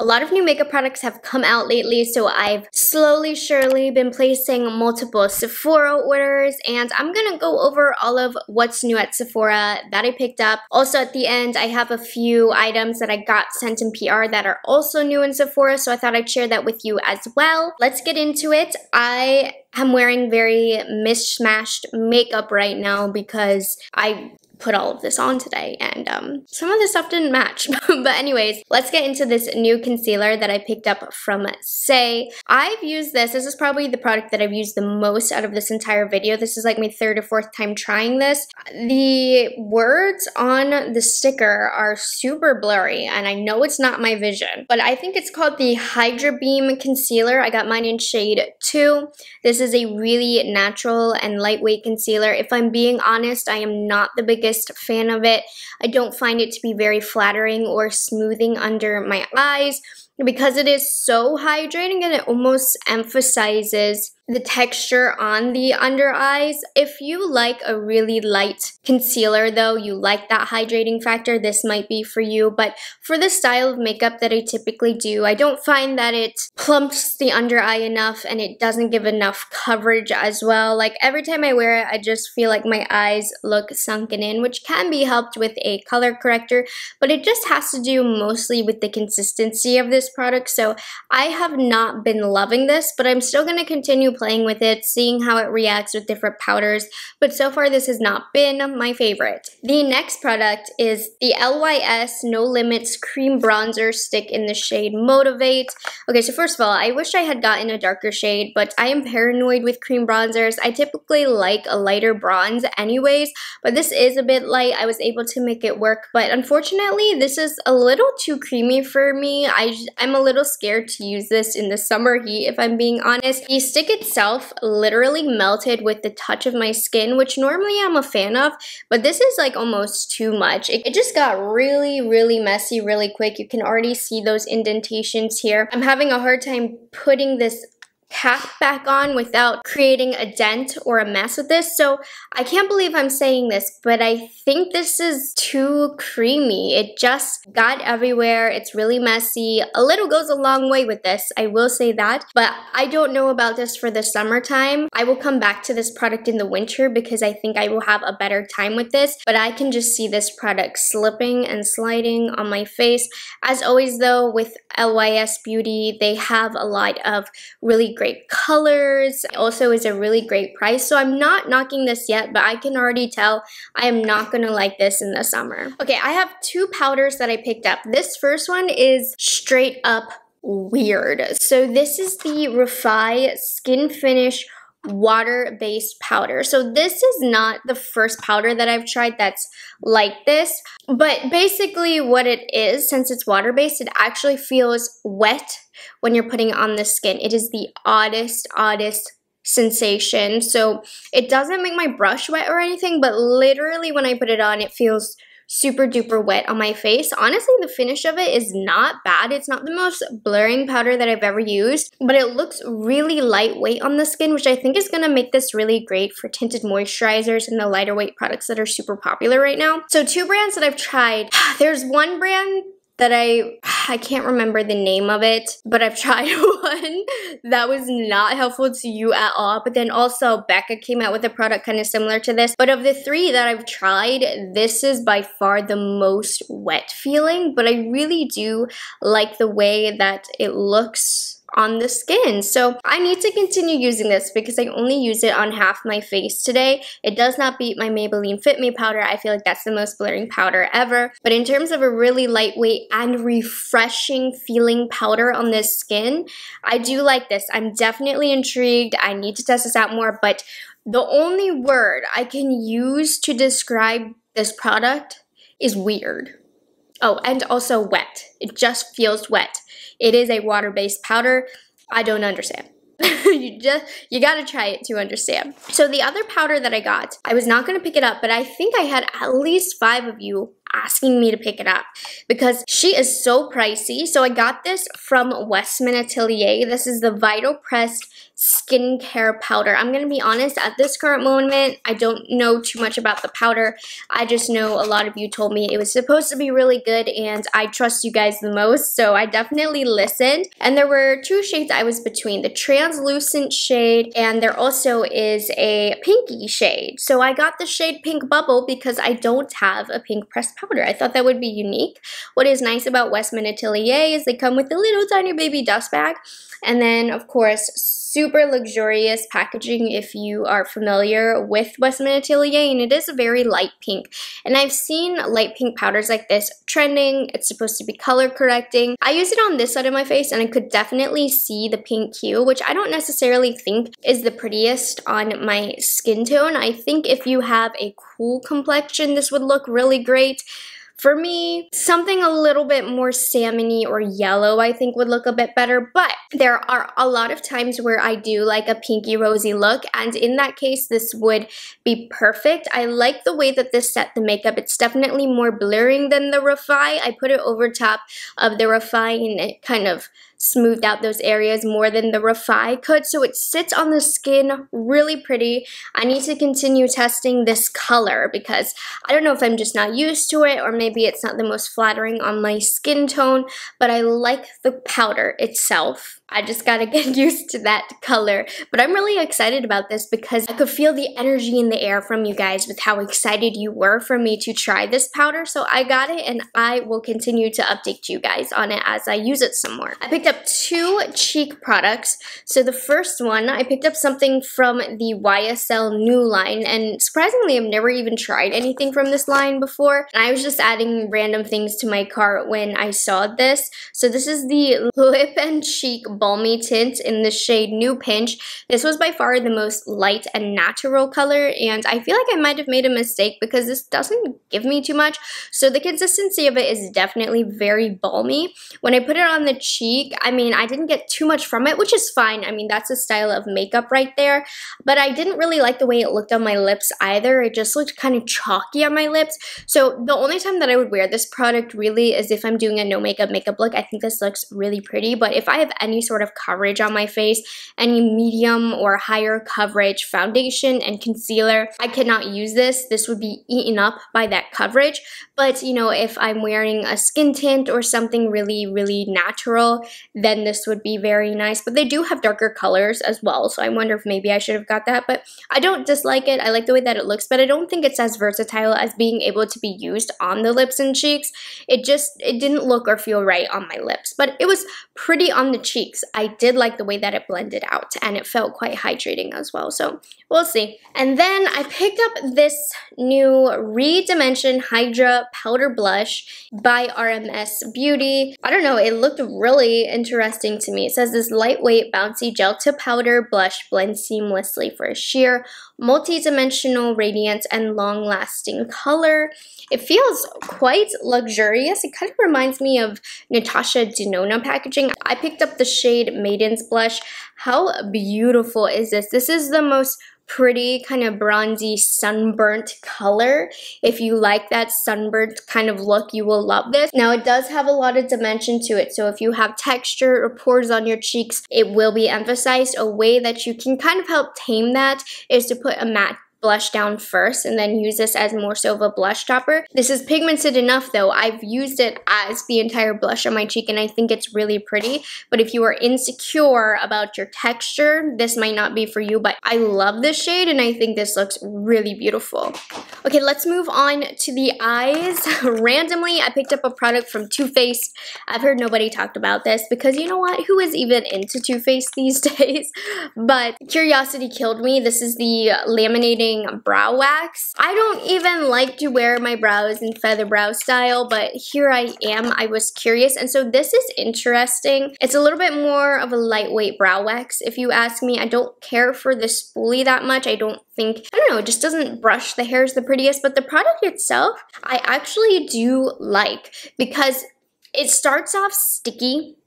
A lot of new makeup products have come out lately, so I've slowly, surely been placing multiple Sephora orders, and I'm gonna go over all of what's new at Sephora that I picked up. Also at the end, I have a few items that I got sent in PR that are also new in Sephora, so I thought I'd share that with you as well. Let's get into it. I am wearing very mishmashed makeup right now because I put all of this on today and um, some of the stuff didn't match. but anyways, let's get into this new concealer that I picked up from Saie. I've used this. This is probably the product that I've used the most out of this entire video. This is like my third or fourth time trying this. The words on the sticker are super blurry and I know it's not my vision, but I think it's called the Hydrabeam Concealer. I got mine in shade 2. This is a really natural and lightweight concealer. If I'm being honest, I am not the biggest biggest fan of it. I don't find it to be very flattering or smoothing under my eyes because it is so hydrating and it almost emphasizes the texture on the under eyes. If you like a really light concealer though, you like that hydrating factor, this might be for you. But for the style of makeup that I typically do, I don't find that it plumps the under eye enough and it doesn't give enough coverage as well. Like every time I wear it, I just feel like my eyes look sunken in, which can be helped with a color corrector, but it just has to do mostly with the consistency of this product. So I have not been loving this, but I'm still going to continue playing with it, seeing how it reacts with different powders, but so far this has not been my favorite. The next product is the LYS No Limits Cream Bronzer Stick in the shade Motivate. Okay, so first of all, I wish I had gotten a darker shade, but I am paranoid with cream bronzers. I typically like a lighter bronze anyways, but this is a bit light. I was able to make it work, but unfortunately, this is a little too creamy for me. I, I'm a little scared to use this in the summer heat, if I'm being honest. The stick itself literally melted with the touch of my skin, which normally I'm a fan of, but this is like almost too much. It, it just got really, really messy really quick. You can already see those indentations here. I'm having a hard time putting this cap back on without creating a dent or a mess with this. So I can't believe I'm saying this, but I think this is too creamy. It just got everywhere. It's really messy. A little goes a long way with this, I will say that. But I don't know about this for the summertime. I will come back to this product in the winter because I think I will have a better time with this. But I can just see this product slipping and sliding on my face. As always though, with LYS Beauty, they have a lot of really great colors. Also is a really great price. So I'm not knocking this yet, but I can already tell I am not to like this in the summer. Okay, I have two powders that I picked up. This first one is straight up weird. So this is the Refy Skin Finish water-based powder. So this is not the first powder that I've tried that's like this, but basically what it is, since it's water-based, it actually feels wet when you're putting on the skin. It is the oddest, oddest sensation. So it doesn't make my brush wet or anything, but literally when I put it on, it feels super duper wet on my face. Honestly, the finish of it is not bad. It's not the most blurring powder that I've ever used, but it looks really lightweight on the skin, which I think is going to make this really great for tinted moisturizers and the lighter weight products that are super popular right now. So two brands that I've tried. There's one brand that I I can't remember the name of it, but I've tried one that was not helpful to you at all. But then also Becca came out with a product kind of similar to this. But of the three that I've tried, this is by far the most wet feeling, but I really do like the way that it looks on the skin. So I need to continue using this because I only use it on half my face today. It does not beat my Maybelline Fit Me powder. I feel like that's the most blurring powder ever. But in terms of a really lightweight and refreshing feeling powder on this skin, I do like this. I'm definitely intrigued. I need to test this out more, but the only word I can use to describe this product is weird. Oh, and also wet. It just feels wet. It is a water-based powder. I don't understand. you just you got to try it to understand. So the other powder that I got, I was not going to pick it up, but I think I had at least 5 of you asking me to pick it up because she is so pricey. So I got this from Westman Atelier. This is the Vital Pressed skincare powder. I'm going to be honest, at this current moment, I don't know too much about the powder. I just know a lot of you told me it was supposed to be really good and I trust you guys the most, so I definitely listened. And there were two shades I was between, the translucent shade and there also is a pinky shade. So I got the shade Pink Bubble because I don't have a pink pressed powder. I thought that would be unique. What is nice about Westman Atelier is they come with a little tiny baby dust bag and then, of course, super luxurious packaging if you are familiar with Westman Atelier, and it is a very light pink. And I've seen light pink powders like this trending. It's supposed to be color correcting. I use it on this side of my face, and I could definitely see the pink hue, which I don't necessarily think is the prettiest on my skin tone. I think if you have a cool complexion, this would look really great. For me, something a little bit more salmony or yellow I think would look a bit better, but there are a lot of times where I do like a pinky rosy look, and in that case, this would be perfect. I like the way that this set the makeup. It's definitely more blurring than the Refy. I put it over top of the Refy and it kind of smoothed out those areas more than the Refy could. So it sits on the skin really pretty. I need to continue testing this color because I don't know if I'm just not used to it or maybe it's not the most flattering on my skin tone, but I like the powder itself. I just gotta get used to that color. But I'm really excited about this because I could feel the energy in the air from you guys with how excited you were for me to try this powder. So I got it and I will continue to update you guys on it as I use it some more. I picked up two cheek products. So the first one, I picked up something from the YSL new line and surprisingly I've never even tried anything from this line before. And I was just adding random things to my cart when I saw this. So this is the Lip and Cheek balmy tint in the shade Nu Pinch. This was by far the most light and natural color and I feel like I might have made a mistake because this doesn't give me too much. So the consistency of it is definitely very balmy. When I put it on the cheek, I mean, I didn't get too much from it, which is fine. I mean, that's a style of makeup right there. But I didn't really like the way it looked on my lips either. It just looked kind of chalky on my lips. So the only time that I would wear this product really is if I'm doing a no makeup makeup look. I think this looks really pretty. But if I have any sort of coverage on my face, any medium or higher coverage foundation and concealer. I cannot use this. This would be eaten up by that coverage. But, you know, if I'm wearing a skin tint or something really, really natural, then this would be very nice. But they do have darker colors as well, so I wonder if maybe I should have got that. But I don't dislike it. I like the way that it looks, but I don't think it's as versatile as being able to be used on the lips and cheeks. It just, it didn't look or feel right on my lips, but it was pretty on the cheeks. I did like the way that it blended out and it felt quite hydrating as well. So we'll see. And then I picked up this new Redimension Hydra Powder Blush by RMS Beauty. I don't know, it looked really interesting to me. It says this lightweight bouncy gel to powder blush blends seamlessly for a sheer multi-dimensional radiance and long-lasting color. It feels quite luxurious. It kind of reminds me of Natasha Denona packaging. I picked up the shade Maiden's Blush. How beautiful is this? This is the most pretty kind of bronzy sunburnt color. If you like that sunburnt kind of look, you will love this. Now it does have a lot of dimension to it, so if you have texture or pores on your cheeks, it will be emphasized. A way that you can kind of help tame that is to put a matte blush down first and then use this as more so of a blush topper. This is pigmented enough though. I've used it as the entire blush on my cheek and I think it's really pretty. But if you are insecure about your texture, this might not be for you. But I love this shade and I think this looks really beautiful. Okay, let's move on to the eyes. Randomly, I picked up a product from Too Faced. I've heard nobody talked about this because you know what? Who is even into Too Faced these days? But curiosity killed me. This is the laminating brow wax. I don't even like to wear my brows in feather brow style, but here I am. I was curious, and so this is interesting. It's a little bit more of a lightweight brow wax, if you ask me. I don't care for the spoolie that much. I don't think, I don't know, it just doesn't brush the hairs the prettiest, but the product itself, I actually do like because it starts off sticky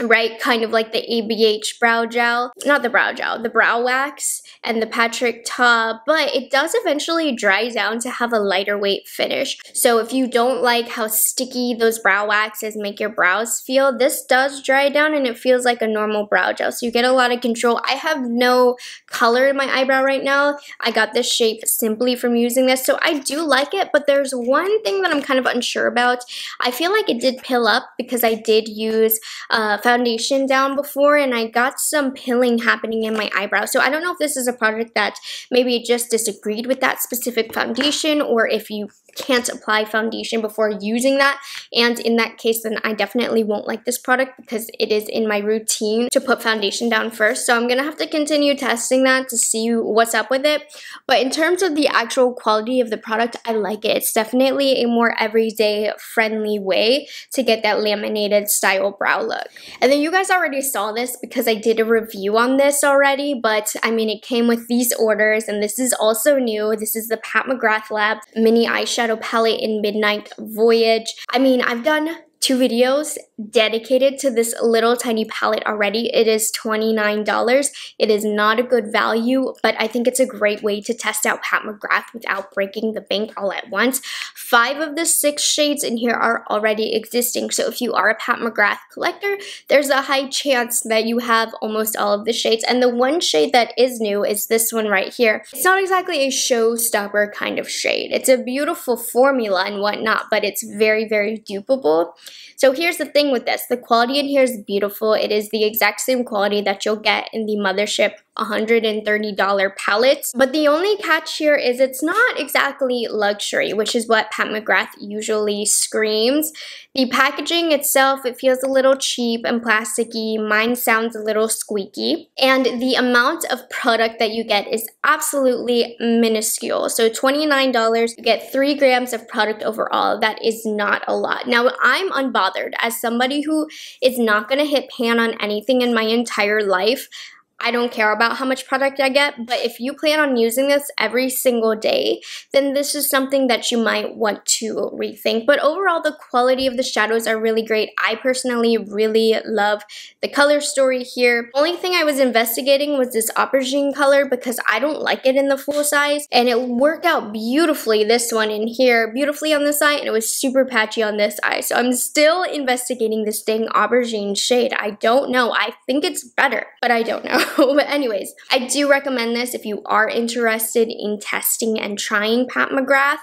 right? Kind of like the ABH brow gel, not the brow gel, the brow wax and the Patrick Ta, but it does eventually dry down to have a lighter weight finish. So if you don't like how sticky those brow waxes make your brows feel, this does dry down and it feels like a normal brow gel. So you get a lot of control. I have no color in my eyebrow right now. I got this shape simply from using this. So I do like it, but there's one thing that I'm kind of unsure about. I feel like it did pill up because I did use uh, foundation down before and I got some pilling happening in my eyebrow. So I don't know if this is a product that maybe just disagreed with that specific foundation or if you can't apply foundation before using that. And in that case then I definitely won't like this product because it is in my routine to put foundation down first. So I'm gonna have to continue testing that to see what's up with it. But in terms of the actual quality of the product I like it. It's definitely a more everyday friendly way to get that laminated style brow look. And then you guys already saw this because I did a review on this already but I mean it came with these orders and this is also new. This is the Pat McGrath Lab mini eyeshadow eyeshadow palette in Midnight Voyage. I mean, I've done two videos dedicated to this little tiny palette already. It is $29. It is not a good value, but I think it's a great way to test out Pat McGrath without breaking the bank all at once. Five of the six shades in here are already existing, so if you are a Pat McGrath collector, there's a high chance that you have almost all of the shades, and the one shade that is new is this one right here. It's not exactly a showstopper kind of shade. It's a beautiful formula and whatnot, but it's very, very dupeable. So here's the thing with this. The quality in here is beautiful. It is the exact same quality that you'll get in the Mothership $130 palettes. But the only catch here is it's not exactly luxury, which is what Pat McGrath usually screams. The packaging itself, it feels a little cheap and plasticky. Mine sounds a little squeaky. And the amount of product that you get is absolutely minuscule. So $29, you get three grams of product overall. That is not a lot. Now, I'm unbothered as somebody who is not going to hit pan on anything in my entire life. I don't care about how much product I get, but if you plan on using this every single day, then this is something that you might want to rethink. But overall, the quality of the shadows are really great. I personally really love the color story here. Only thing I was investigating was this aubergine color because I don't like it in the full size, and it worked out beautifully, this one in here, beautifully on this eye, and it was super patchy on this eye. So I'm still investigating this dang aubergine shade. I don't know. I think it's better, but I don't know. but anyways, I do recommend this if you are interested in testing and trying Pat McGrath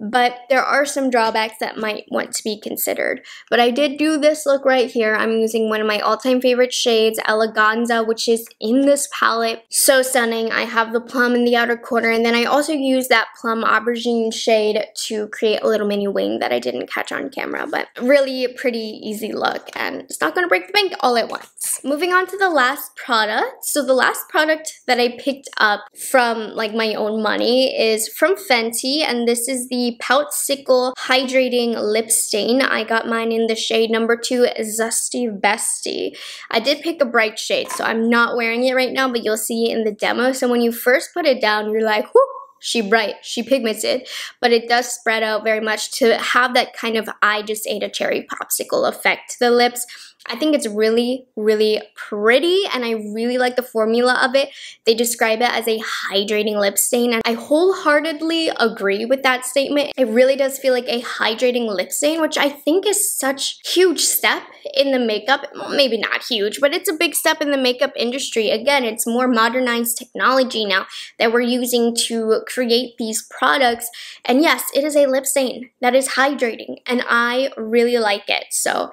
but there are some drawbacks that might want to be considered. But I did do this look right here. I'm using one of my all-time favorite shades, Eleganza, which is in this palette. So stunning. I have the plum in the outer corner, and then I also use that plum aubergine shade to create a little mini wing that I didn't catch on camera, but really pretty easy look, and it's not going to break the bank all at once. Moving on to the last product. So the last product that I picked up from like my own money is from Fenty, and this is the Poutsicle Hydrating Lip Stain. I got mine in the shade number two, Zesty Bestie. I did pick a bright shade, so I'm not wearing it right now, but you'll see in the demo. So when you first put it down, you're like, whoop, she bright, she pigmented, but it does spread out very much to have that kind of I just ate a cherry popsicle effect to the lips. I think it's really, really pretty and I really like the formula of it. They describe it as a hydrating lip stain and I wholeheartedly agree with that statement. It really does feel like a hydrating lip stain, which I think is such huge step in the makeup. Well, maybe not huge, but it's a big step in the makeup industry. Again, it's more modernized technology now that we're using to create these products. And yes, it is a lip stain that is hydrating and I really like it. So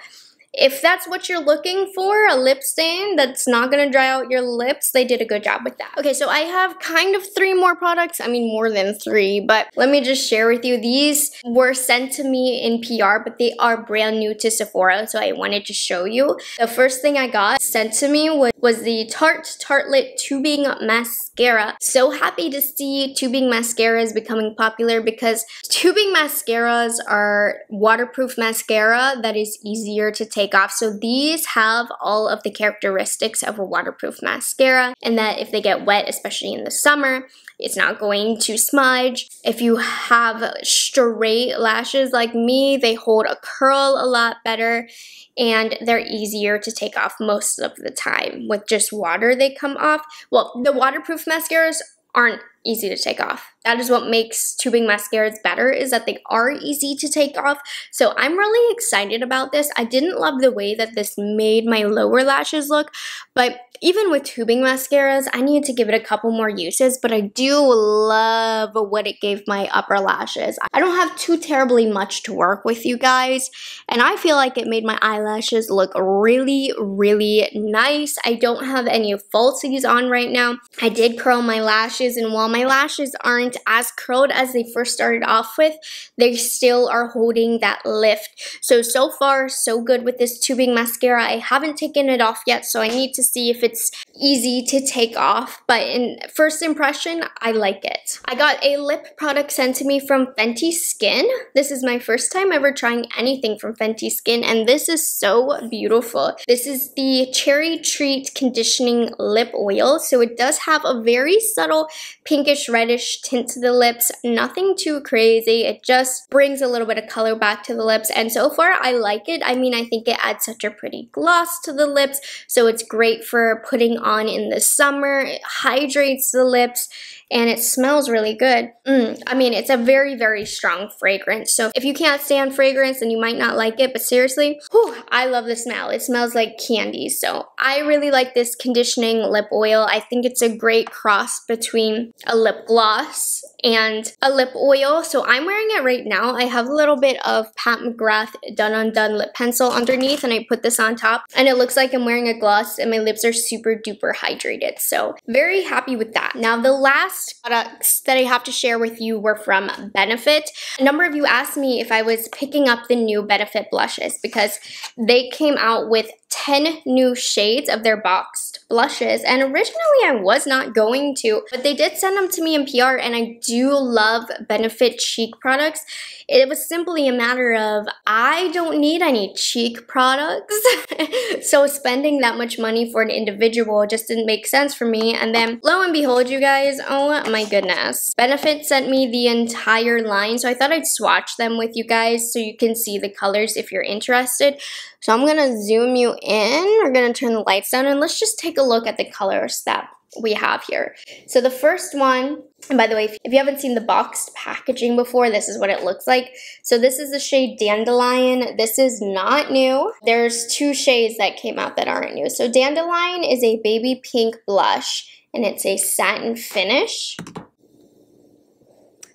if that's what you're looking for, a lip stain that's not gonna dry out your lips, they did a good job with that. Okay, so I have kind of three more products. I mean, more than three, but let me just share with you. These were sent to me in PR, but they are brand new to Sephora, so I wanted to show you. The first thing I got sent to me was, was the Tarte Tartelette Tubing Mascara. So happy to see tubing mascaras becoming popular because tubing mascaras are waterproof mascara that is easier to take take off. So these have all of the characteristics of a waterproof mascara and that if they get wet, especially in the summer, It's not going to smudge. If you have straight lashes like me, they hold a curl a lot better and they're easier to take off most of the time. With just water, they come off. Well, the waterproof mascaras aren't easy to take off. That is what makes tubing mascaras better is that they are easy to take off. So I'm really excited about this. I didn't love the way that this made my lower lashes look, but even with tubing mascaras, I need to give it a couple more uses, but I do love what it gave my upper lashes. I don't have too terribly much to work with, you guys, and I feel like it made my eyelashes look really, really nice. I don't have any falsies on right now. I did curl my lashes, and while my lashes aren't as curled as they first started off with, they still are holding that lift. So, so far, so good with this tubing mascara. I haven't taken it off yet, so I need to see if it's easy to take off. But in first impression, I like it. I got a lip product sent to me from Fenty Skin. This is my first time ever trying anything from Fenty Skin, and this is so beautiful. This is the Cherry Treat Conditioning Lip Oil. So it does have a very subtle pink pinkish reddish tint to the lips. Nothing too crazy. It just brings a little bit of color back to the lips. And so far, I like it. I mean, I think it adds such a pretty gloss to the lips. So it's great for putting on in the summer. It hydrates the lips and it smells really good. Mm, I mean, it's a very, very strong fragrance. So if you can't stand fragrance, then you might not like it. But seriously, whew, I love the smell. It smells like candy. So I really like this conditioning lip oil. I think it's a great cross between a lip gloss and a lip oil. So I'm wearing it right now. I have a little bit of Pat McGrath Done Undone lip pencil underneath and I put this on top and it looks like I'm wearing a gloss and my lips are super duper hydrated. So very happy with that. Now the last products that I have to share with you were from Benefit. A number of you asked me if I was picking up the new Benefit blushes because they came out with 10 new shades of their boxed blushes and originally I was not going to but they did send them to me in PR and I do love Benefit cheek products. It was simply a matter of I don't need any cheek products so spending that much money for an individual just didn't make sense for me and then lo and behold you guys oh my goodness Benefit sent me the entire line so I thought I'd swatch them with you guys so you can see the colors if you're interested. So I'm to zoom you in. We're to turn the lights down and let's just take a look at the colors that we have here. So the first one, and by the way, if you haven't seen the boxed packaging before, this is what it looks like. So this is the shade Dandelion. This is not new. There's two shades that came out that aren't new. So Dandelion is a baby pink blush and it's a satin finish.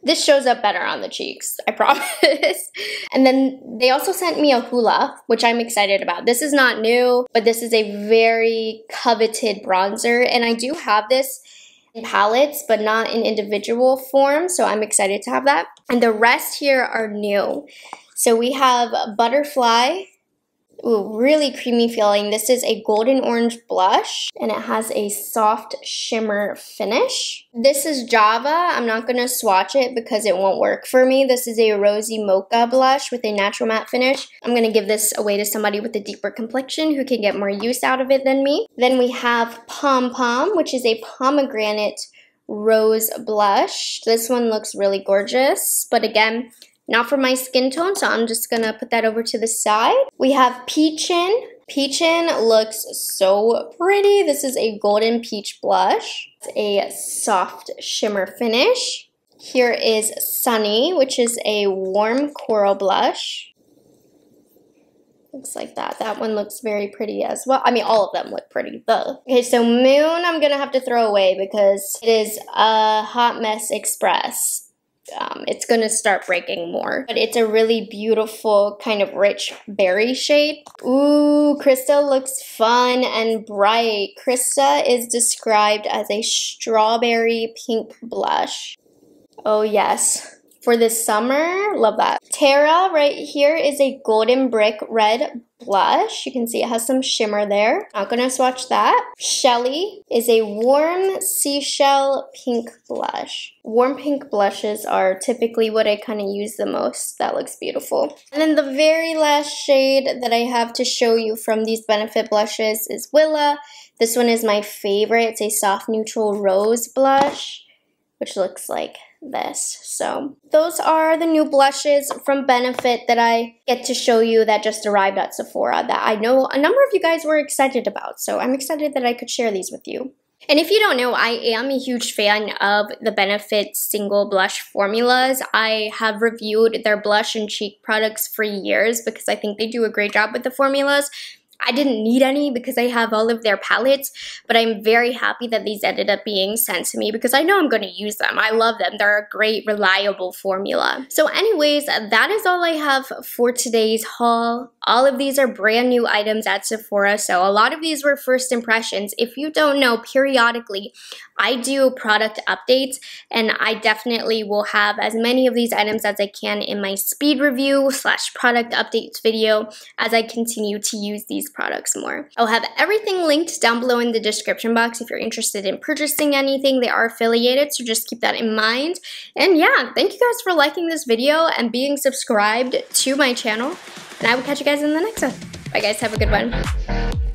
This shows up better on the cheeks, I promise. and then they also sent me a Hoola, which I'm excited about. This is not new, but this is a very coveted bronzer. And I do have this in palettes, but not in individual form. So I'm excited to have that. And the rest here are new. So we have Butterfly, Ooh, really creamy feeling. This is a golden orange blush and it has a soft shimmer finish. This is Java. I'm not going to swatch it because it won't work for me. This is a rosy mocha blush with a natural matte finish. I'm going to give this away to somebody with a deeper complexion who can get more use out of it than me. Then we have Pom Pom, which is a pomegranate rose blush. This one looks really gorgeous, but again, not for my skin tone, so I'm just gonna put that over to the side. We have Peachin. Peachin looks so pretty. This is a golden peach blush. It's a soft shimmer finish. Here is Sunny, which is a warm coral blush. Looks like that. That one looks very pretty as well. I mean, all of them look pretty, though. Okay, so Moon I'm going to have to throw away because it is a Hot Mess Express um, it's going to start breaking more. But it's a really beautiful kind of rich berry shade. Ooh, Crystah looks fun and bright. Crystah is described as a strawberry pink blush. Oh yes, for this summer. Love that. Terra right here is a golden brick red blush. You can see it has some shimmer there. Not gonna swatch that. Shellie is a warm seashell pink blush. Warm pink blushes are typically what I kind of use the most. That looks beautiful. And then the very last shade that I have to show you from these Benefit blushes is Willa. This one is my favorite. It's a soft neutral rose blush. which looks like this. So those are the new blushes from Benefit that I get to show you that just arrived at Sephora that I know a number of you guys were excited about. So I'm excited that I could share these with you. And if you don't know, I am a huge fan of the Benefit single blush formulas. I have reviewed their blush and cheek products for years because I think they do a great job with the formulas. I didn't need any because I have all of their palettes, but I'm very happy that these ended up being sent to me because I know I'm going to use them. I love them. They're a great, reliable formula. So anyways, that is all I have for today's haul. All of these are brand new items at Sephora, so a lot of these were first impressions. If you don't know, periodically, I do product updates, and I definitely will have as many of these items as I can in my speed review slash product updates video as I continue to use these products more. I'll have everything linked down below in the description box if you're interested in purchasing anything. They are affiliated, so just keep that in mind. And yeah, thank you guys for liking this video and being subscribed to my channel. And I will catch you guys in the next one. Bye guys, have a good one.